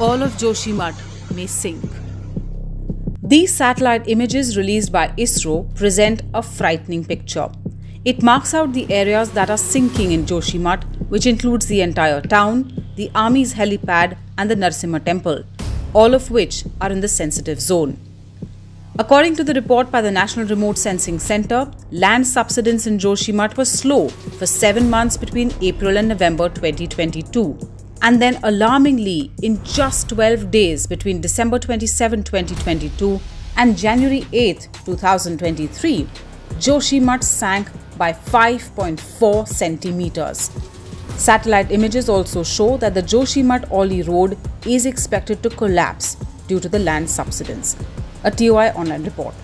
all of Joshimath may sink. These satellite images released by ISRO present a frightening picture. It marks out the areas that are sinking in Joshimath, which includes the entire town, the army's helipad, and the Narsimha temple, all of which are in the sensitive zone. According to the report by the National Remote Sensing Center, land subsidence in Joshimath was slow for seven months between April and November 2022. And then, alarmingly, in just 12 days between December 27, 2022 and January 8, 2023, Joshimath sank by 5.4 centimeters. Satellite images also show that the Joshimath Auli road is expected to collapse due to the land subsidence. A TOI online report.